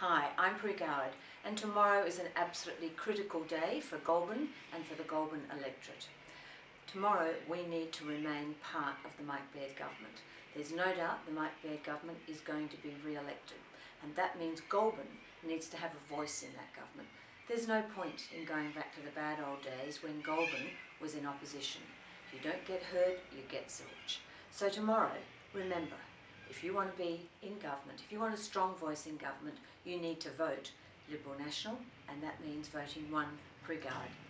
Hi, I'm Pru Goward and tomorrow is an absolutely critical day for Goulburn and for the Goulburn electorate. Tomorrow we need to remain part of the Mike Baird government. There's no doubt the Mike Baird government is going to be re-elected and that means Goulburn needs to have a voice in that government. There's no point in going back to the bad old days when Goulburn was in opposition. You don't get heard, you get zilch. So tomorrow, remember, if you want to be in government, if you want a strong voice in government, you need to vote Liberal National, and that means voting one. Thank you.